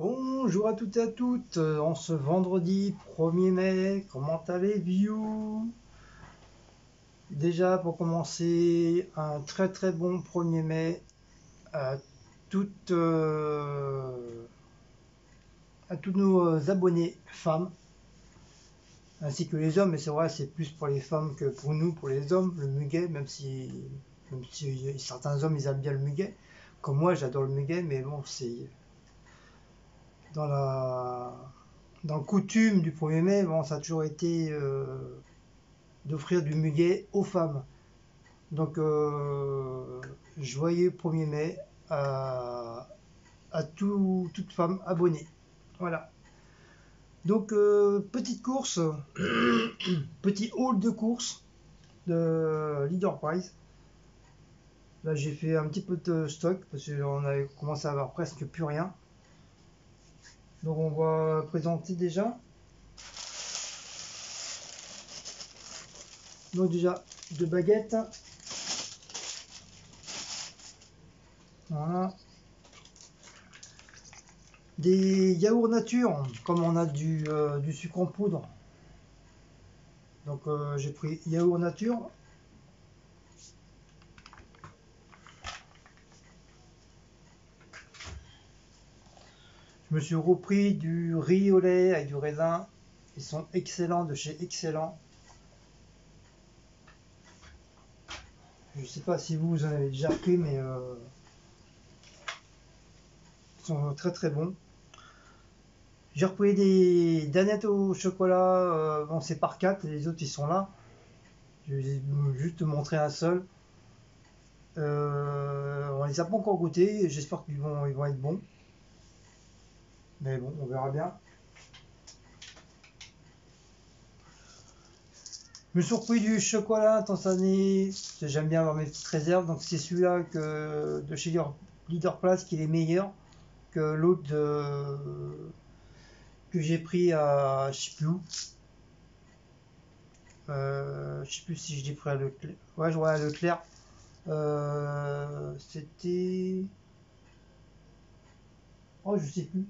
Bonjour à toutes et à toutes, euh, en ce vendredi 1er mai, comment allez-vous? Déjà pour commencer, un très très bon 1er mai à toutes euh, tous nos euh, abonnés femmes ainsi que les hommes, mais c'est vrai c'est plus pour les femmes que pour nous, pour les hommes, le muguet, même si, même si certains hommes ils aiment bien le muguet, comme moi j'adore le muguet, mais bon c'est dans la dans le coutume du 1er mai, bon, ça a toujours été euh, d'offrir du muguet aux femmes. Donc, euh, joyeux 1er mai à, tout, toute femme abonnée. Voilà. Donc, euh, petite course, petit hall de course de Leader Prize. Là, j'ai fait un petit peu de stock parce qu'on avait commencé à avoir presque plus rien. Donc on va présenter déjà. Donc déjà deux baguettes. Voilà. Des yaourts nature, comme on a du, euh, sucre en poudre. Donc euh, j'ai pris yaourt nature. Me suis repris du riz au lait avec du raisin. Ils sont excellents de chez Excellent. Je ne sais pas si vous, en avez déjà pris, mais euh, ils sont très très bons. J'ai repris des danettes au chocolat. Euh, bon, c'est par 4, les autres ils sont là. Je vais juste montrer un seul. Euh, on les a pas encore goûtés. J'espère qu'ils vont, ils vont être bons. Mais bon, on verra bien. Je me suis repris du chocolat Tanzanie. J'aime bien avoir mes petites réserves. Donc c'est celui-là que de chez Leader Place qui est meilleur que l'autre que j'ai pris à je sais plus où. Euh, je sais plus si je l'ai pris à Leclerc. Ouais, je vois à Leclerc. Euh, C'était. Oh, je sais plus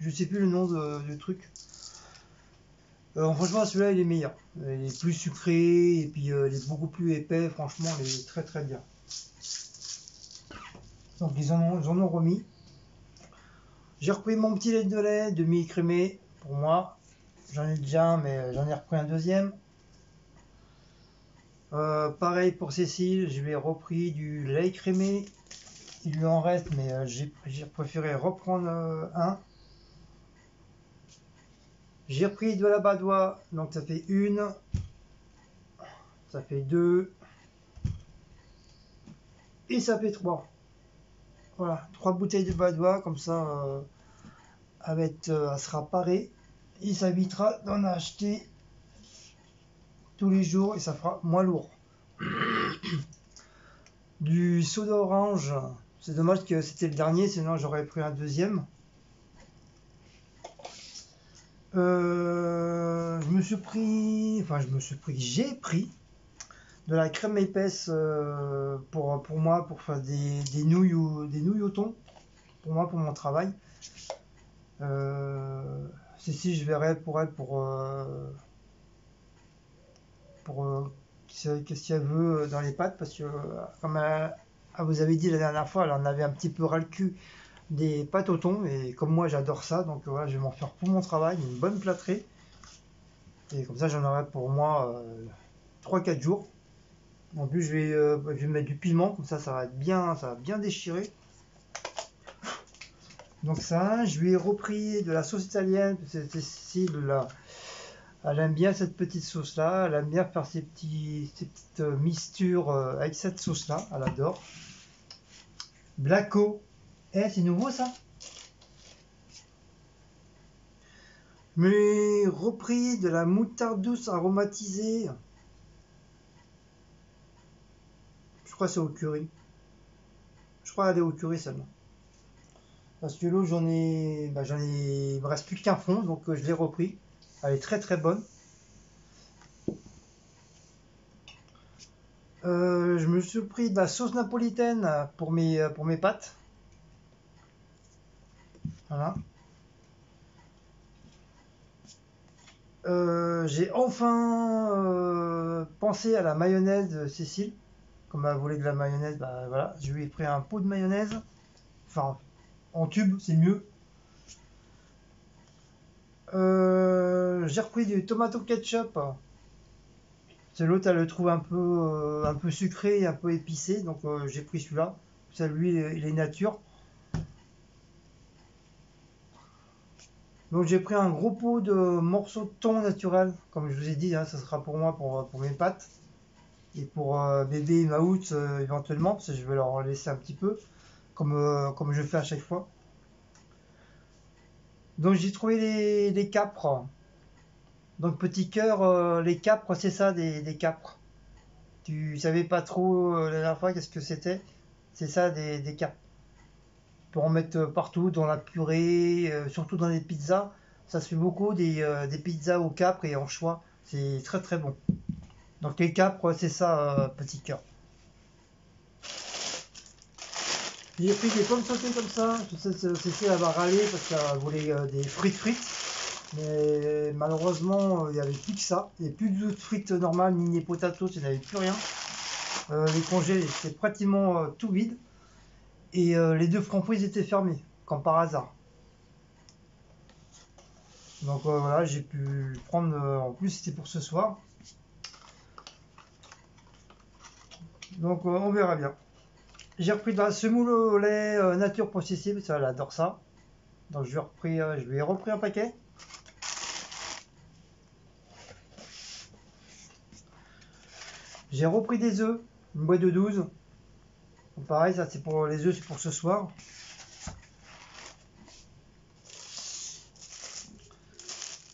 je sais plus le nom du truc. Euh, franchement, celui-là, il est meilleur. Il est plus sucré et puis euh, il est beaucoup plus épais. Franchement, il est très très bien. Donc, ils en ont, remis. J'ai repris mon petit lait de lait demi-écrémé pour moi. J'en ai déjà mais j'en ai repris un deuxième. Euh, pareil pour Cécile, je lui ai repris du lait écrémé. Il lui en reste, mais j'ai préféré reprendre un. J'ai repris de la badoie, donc ça fait une, ça fait deux, et ça fait trois. Voilà, trois bouteilles de badois, comme ça, euh, avec, euh, elle sera parée. Il s'habitera d'en acheter tous les jours et ça fera moins lourd. du soda orange, c'est dommage que c'était le dernier, sinon j'aurais pris un deuxième. Euh, je me suis pris, enfin je me suis pris, j'ai pris de la crème épaisse euh, pour, pour moi pour faire des, nouilles ou des nouilles au thon pour moi pour mon travail. Euh, si je verrai pour elle pour pour qu'est-ce qu'elle veut dans les pâtes parce que comme vous avez dit la dernière fois elle en avait un petit peu ras le cul des pâtes au thon. Et comme moi, j'adore ça. Donc voilà, je vais m'en faire pour mon travail. Une bonne plâtrée. Et comme ça, j'en aurai pour moi 3-4 euh, jours. En plus, je vais, euh, je vais mettre du piment. Comme ça, ça va être bien, ça va bien déchirer. Donc ça, je lui ai repris de la sauce italienne. Cécile, là, elle aime bien cette petite sauce là. Elle aime bien faire ses, petits, ces petites euh, mixtures avec cette sauce là. Elle adore. Blacko, eh, c'est nouveau ça Mais repris de la moutarde douce aromatisée. Je crois que c'est au curry. Je crois qu'elle est au curry seulement. Parce que l'eau, j'en ai, bah, j'en ai, il me reste plus qu'un fond, donc euh, je l'ai repris. Elle est très très bonne. Euh, je me suis pris de la sauce napolitaine pour mes, pour mes pâtes. Voilà. Euh, j'ai enfin euh, pensé à la mayonnaise de Cécile. Comme elle voulait de la mayonnaise, bah je lui ai pris un pot de mayonnaise. Enfin, en tube, c'est mieux. Euh, j'ai repris du tomato ketchup. L'autre, elle le trouve un peu, sucré, un peu épicé, donc j'ai pris celui-là. Ça, lui, il est nature. Donc j'ai pris un gros pot de morceaux de thon naturel, comme je vous ai dit, hein, ça sera pour moi, pour, pour mes pâtes. Et pour euh, bébé et Maout euh, éventuellement, parce que je vais leur laisser un petit peu, comme, euh, comme je fais à chaque fois. Donc j'ai trouvé les, les, capres. Donc petit cœur, les capres, c'est ça des, des, capres. Tu savais pas trop la dernière fois qu'est-ce que c'était C'est ça des, des capres peut en mettre partout, dans la purée, euh, surtout dans les pizzas. Ça se fait beaucoup des, euh, des pizzas au capre et en choix. C'est très très bon. Donc les capres, c'est ça, euh, petit cœur. J'ai pris des pommes sautées comme ça. C'est elle va râler parce qu'elle voulait des frites frites. Mais malheureusement, il n'y avait plus que ça. Il n'y avait plus de frites normales, ni des potatoes, il n'y avait plus rien. les congés, c'était pratiquement tout vide. Et euh, les deux framboises étaient fermés, comme par hasard. Donc euh, voilà, j'ai pu prendre, euh, en plus c'était pour ce soir. Donc on verra bien. J'ai repris de la semoule au lait nature processée, ça elle adore ça. Donc je lui ai repris, je lui ai repris un paquet. J'ai repris des œufs, une boîte de 12 pareil, ça c'est pour les œufs, c'est pour ce soir.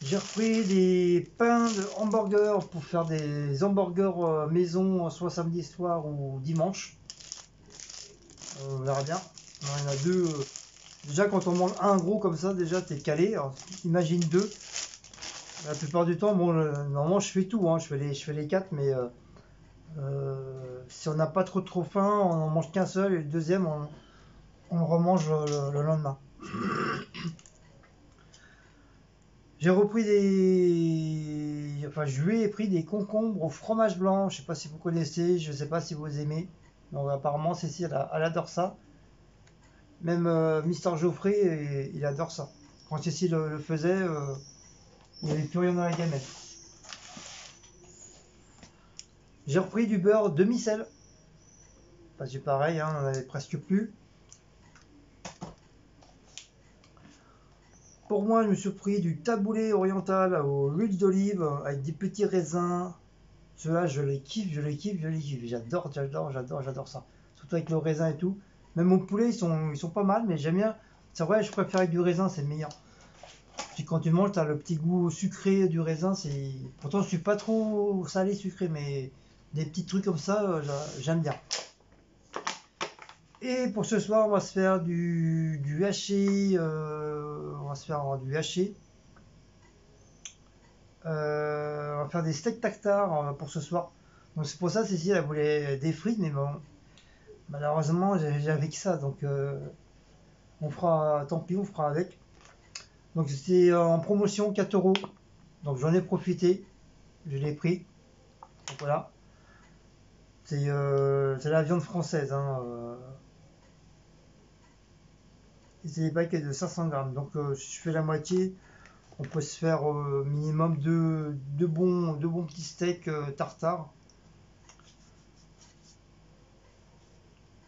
J'ai repris des pains de hamburger pour faire des hamburgers euh, maison, soit samedi soir ou dimanche. Euh, on verra bien. il y en a deux. Euh, déjà, quand on mange un gros comme ça, déjà, t'es calé. imagine deux. La plupart du temps, bon, normalement, je fais tout. Hein. Je, fais les, je fais les quatre, mais euh, si on n'a pas trop trop faim, on en mange qu'un seul et le deuxième, on, le remange le, lendemain. J'ai repris des. Enfin, je lui ai pris des concombres au fromage blanc. Je sais pas si vous connaissez, je sais pas si vous aimez. Donc, apparemment, Cécile, elle, adore ça. Même euh, Mister Geoffrey, il adore ça. Quand Cécile le, faisait, euh, il n'y avait plus rien dans la gamelle. J'ai repris du beurre demi-sel. Pas du pareil, hein, on en avait presque plus. Pour moi, je me suis pris du taboulé oriental au l'huile d'olive avec des petits raisins. Ceux-là, je les kiffe, je les kiffe, je les kiffe. J'adore, j'adore, j'adore, j'adore ça. Surtout avec le raisin et tout. Même au poulet, ils sont, ils sont pas mal, mais j'aime bien. C'est vrai, je préfère avec du raisin, c'est meilleur. Puis quand tu manges, tu as le petit goût sucré du raisin. C'est Pourtant, je suis pas trop salé sucré, mais des petits trucs comme ça, euh, j'aime bien. Et pour ce soir, on va se faire du, du haché. Euh, on va se faire du haché. Euh, on va faire des steaks tartare pour ce soir. Donc c'est pour ça, Cécile, elle voulait des frites, mais bon, malheureusement, j'avais que ça. Donc on fera, tant pis, on fera avec. Donc c'était en promotion 4 euros. Donc j'en ai profité. Je l'ai pris. Voilà. Euh, c'est la viande française. Hein, euh. c'est des paquets de 500 grammes. Donc euh, si je fais la moitié, on peut se faire au minimum deux, bons, deux bons petits steaks tartare.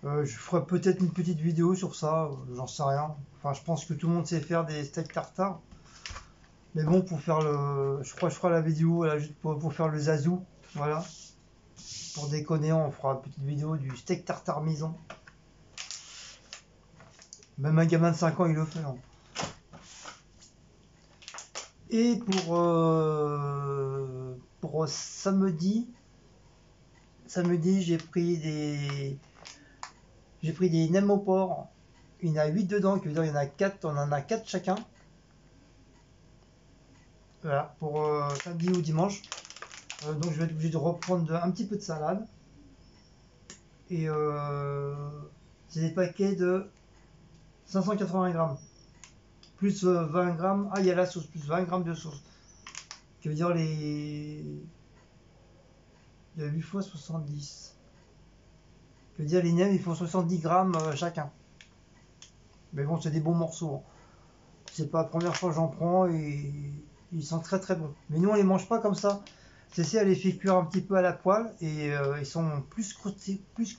je ferai peut-être une petite vidéo sur ça, j'en sais rien. Enfin, je pense que tout le monde sait faire des steaks tartare. Mais bon, pour faire le. Je crois que je ferai la vidéo juste pour, pour, faire le zazou. Voilà. Pour déconner, on fera une petite vidéo du steak tartare maison. Même un gamin de 5 ans, il le fait. Hein. Et pour, euh, pour samedi, samedi, j'ai pris des j'ai pris des nems au porc. Il y en a 8 dedans, il y en a 4, on en a 4 chacun. Voilà, pour euh, samedi ou dimanche. Euh, donc je vais être obligé de reprendre un petit peu de salade. Et euh, c'est des paquets de 580 grammes. plus 20 grammes. Ah, il y a la sauce, plus 20 grammes de sauce. Qui veut dire les. Il y a 8 fois 70. Je veux dire, les nems, il faut 70 grammes chacun. Mais bon, c'est des bons morceaux. Hein. C'est pas la première fois que j'en prends et ils sont très très bons. Mais nous, on les mange pas comme ça. C'est à les fait cuire un petit peu à la poêle et ils sont plus,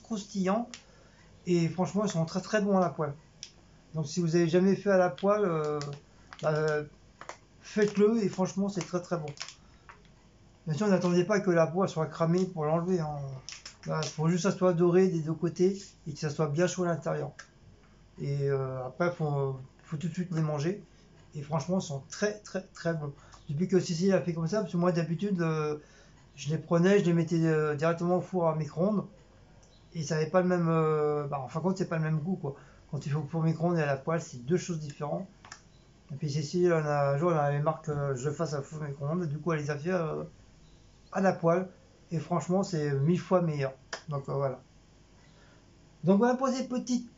croustillants. Et franchement, ils sont très très bons à la poêle. Donc si vous avez jamais fait à la poêle, euh, bah, faites-le et franchement c'est très très bon. Bien sûr, n'attendez pas que la poêle soit cramée pour l'enlever. Il hein. bah, faut juste que ça soit doré des deux côtés et que ça soit bien chaud à l'intérieur. Et euh, après, il faut, tout de suite les manger. Et franchement, sont très très très bons. Depuis que Cécile a fait comme ça, parce que moi d'habitude, euh, je les prenais, je les mettais directement au four à micro-ondes. Et ça n'avait pas le même... Bah, en fin de compte, c'est pas le même goût quoi. Quand il faut pour micro-ondes et à la poêle, c'est deux choses différentes. Et puis Cécile, un jour, elle avait marre que je fasse à four micro-ondes. Du coup, elle les a fait euh, à la poêle. Et franchement, c'est mille fois meilleur. Donc euh, voilà. Donc voilà pour ces petites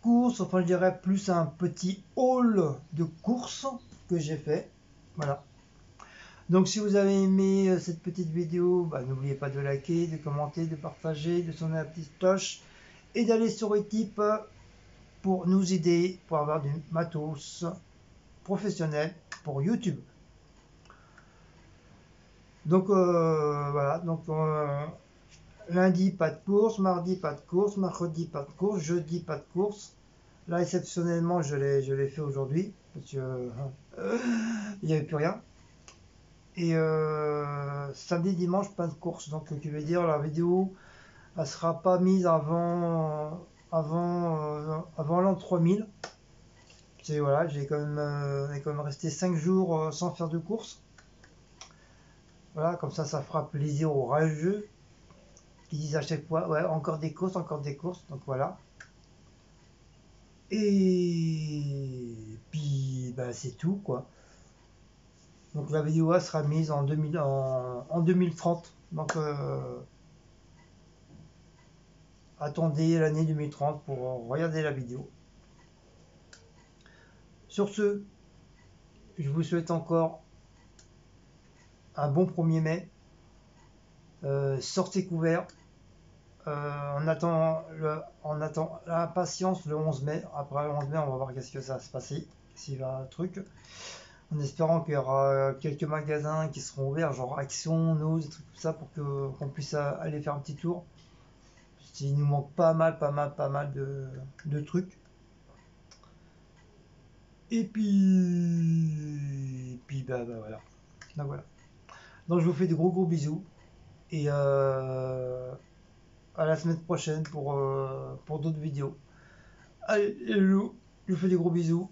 courses, enfin je dirais plus un petit haul de courses que j'ai fait. Voilà. Donc si vous avez aimé euh, cette petite vidéo, bah, n'oubliez pas de liker, de commenter, de partager, de sonner la petite cloche et d'aller sur Utip pour nous aider pour avoir du matos professionnel pour YouTube. Donc euh, voilà, donc euh, lundi pas de course, mardi pas de course, mercredi pas de course, jeudi pas de course. Là exceptionnellement je l'ai fait aujourd'hui parce que euh, il n'y avait plus rien. Et samedi dimanche pas de course donc qui veut dire la vidéo elle sera pas mise avant avant, euh, avant l'an 3000. C'est voilà, j'ai quand même, euh, quand même resté 5 jours euh, sans faire de course. Voilà, comme ça, ça fera plaisir aux rageux disent à chaque fois, ouais, encore des courses, encore des courses. Donc voilà. Et puis, bah, c'est tout, quoi. Donc la vidéo sera mise en, 2000, en, 2030. Donc, attendez l'année 2030 pour regarder la vidéo. Sur ce, je vous souhaite encore un bon 1er mai. Euh, sortez couvert. Euh, on attend, le, on attend l'impatience le 11 mai. Après le 11 mai, on va voir qu'est-ce que ça va se passer, s'il va un truc. En espérant qu'il y aura quelques magasins qui seront ouverts, genre Action, Nose, trucs comme ça, pour qu'on puisse aller faire un petit tour. Il nous manque pas mal, pas mal, pas mal de, trucs. Et puis, puis bah, bah, voilà. Donc voilà. Donc je vous fais de gros gros bisous et euh, à la semaine prochaine pour, euh, pour d'autres vidéos. Allez, je vous fais des gros bisous.